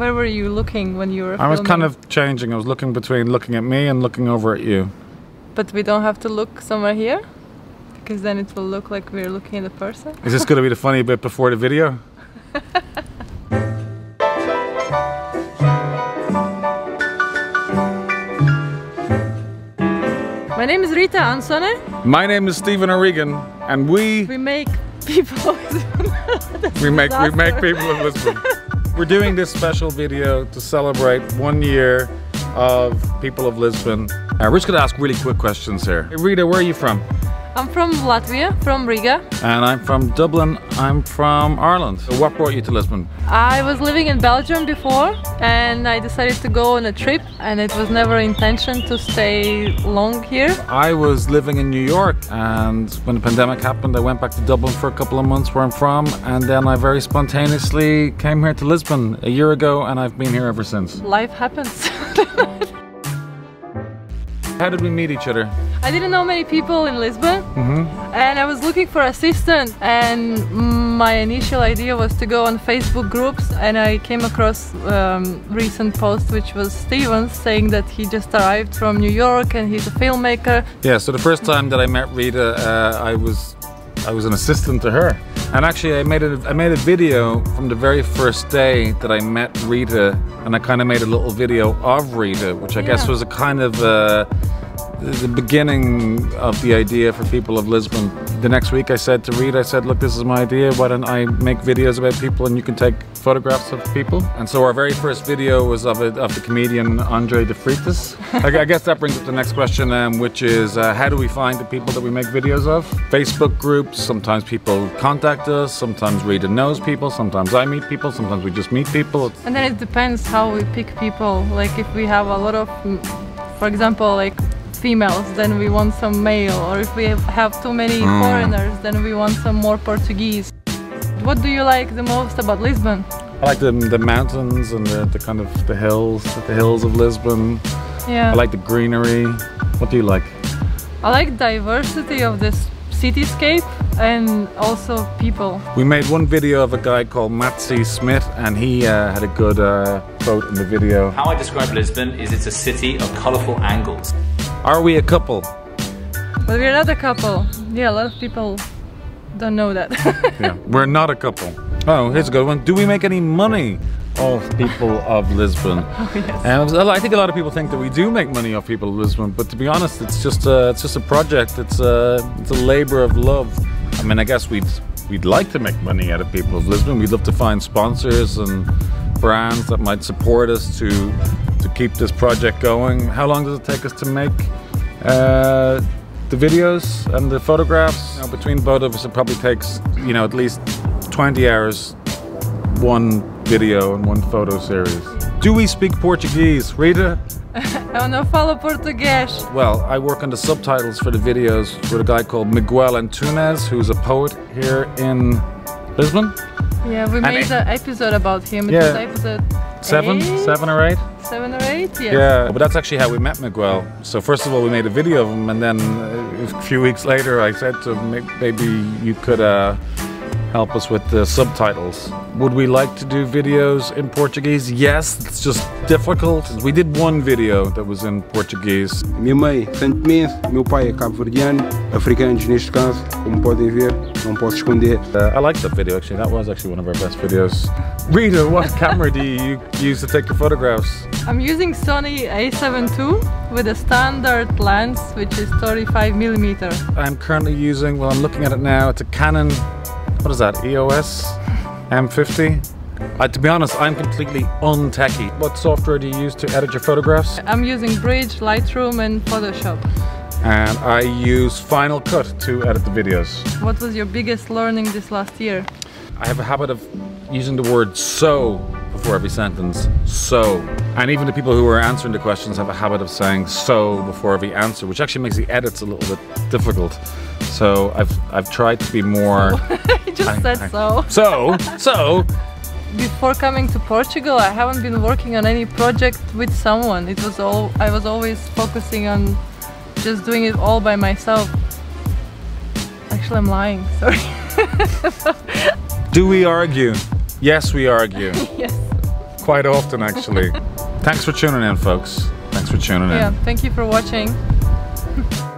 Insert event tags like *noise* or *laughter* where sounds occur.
where were you looking when you were I was kind of changing. I was looking between looking at me and looking over at you. But we don't have to look somewhere here? Because then it will look like we're looking at the person. Is this going to be the funny bit before the video? *laughs* My name is Rita Ansone. My name is Stephen O'Regan, and we We make people *laughs* we make we make people of Lisbon. *laughs* We're doing this special video to celebrate one year of people of Lisbon. Uh, we're just to ask really quick questions here. Hey, Rita, where are you from? I'm from Latvia, from Riga. And I'm from Dublin. I'm from Ireland. So what brought you to Lisbon? I was living in Belgium before and I decided to go on a trip and it was never intention to stay long here. I was living in New York, and when the pandemic happened, I went back to Dublin for a couple of months where I'm from, and then I very spontaneously came here to Lisbon a year ago, and I've been here ever since. Life happens. *laughs* How did we meet each other? I didn't know many people in Lisbon and I was looking for assistant and my initial idea was to go on Facebook groups and I came across um, recent post which was Stephen's saying that he just arrived from New York and he's a filmmaker. Yeah, so the first time that I met Rita, uh, I was I was an assistant to her, and actually I made a I made a video from the very first day that I met Rita, and I kind of made a little video of Rita, which I guess was a kind of. Uh, the beginning of the idea for people of Lisbon. The next week I said to Rita, I said, look, this is my idea. Why don't I make videos about people and you can take photographs of people? And so our very first video was of, it, of the comedian Andre de Freitas. *laughs* I, I guess that brings up the next question, um, which is uh, how do we find the people that we make videos of? Facebook groups, sometimes people contact us, sometimes Rita knows people, sometimes I meet people, sometimes we just meet people. And then it depends how we pick people. Like if we have a lot of, for example, like females, then we want some male. Or if we have too many foreigners, then we want some more Portuguese. What do you like the most about Lisbon? I like the, the mountains and the, the kind of the hills, the hills of Lisbon. Yeah. I like the greenery. What do you like? I like diversity of this cityscape and also people. We made one video of a guy called Matt C Smith, and he uh, had a good uh, quote in the video. How I describe Lisbon is it's a city of colourful angles. Are we a couple? But we're not a couple. Yeah, a lot of people don't know that. *laughs* Yeah, we're not a couple. Oh, here's a good one. Do we make any money off people of Lisbon? *laughs* oh, yes. And I think a lot of people think that we do make money off people of Lisbon, but to be honest, it's just a, it's just a project. It's a it's a labor of love. I mean, I guess we'd we'd like to make money out of people of Lisbon. We'd love to find sponsors and brands that might support us to to keep this project going. How long does it take us to make uh, the videos and the photographs? You know, between both of us, it probably takes you know at least 20 hours one video and one photo series. Do we speak Portuguese, Rita? *laughs* Eu não falo português. Well, I work on the subtitles for the videos with a guy called Miguel Antunes, who's a poet here in Lisbon. Yeah, we And made it- an episode about him. It Yeah. was episode Seven, eight? seven or eight. seven or eight. Yes. Yeah, but that's actually how we met Miguel. So first of all, we made a video of him, and then uh, a few weeks later, I said to him, maybe you could uh, help us with the subtitles. Would we like to do videos in Portuguese? Yes, it's just difficult. We did one video that was in Portuguese. Minha mãe, Santo Mense, meu pai é cabo-verdiano, africanos neste caso, como podem ver, não posso esconder. Uh, I liked that video actually. That was actually one of our best videos. Rita, what *laughs* camera do you use to take your photographs? I'm using Sony a7 II with a standard lens, which is 35 millimeter. I'm currently using, well, I'm looking at it now. It's a Canon, what is that, EOS M50? Uh, to be honest, I'm completely untechy. What software do you use to edit your photographs? I'm using Bridge, Lightroom, and Photoshop. And I use Final Cut to edit the videos. What was your biggest learning this last year? I have a habit of using the word so before every sentence. So. And even the people who are answering the questions have a habit of saying so before every answer, which actually makes the edits a little bit difficult. So I've I've tried to be more *laughs* I just I- said I- so. so so Before coming to Portugal, I haven't been working on any project with someone. It was all I was always focusing on just doing it all by myself. Actually, I'm lying. *laughs* Sorry. Do we argue? Yes, we argue. *laughs* yes. Quite often actually. *laughs* Thanks for tuning in, folks. Thanks for tuning in. Yeah, thank you for watching. *laughs*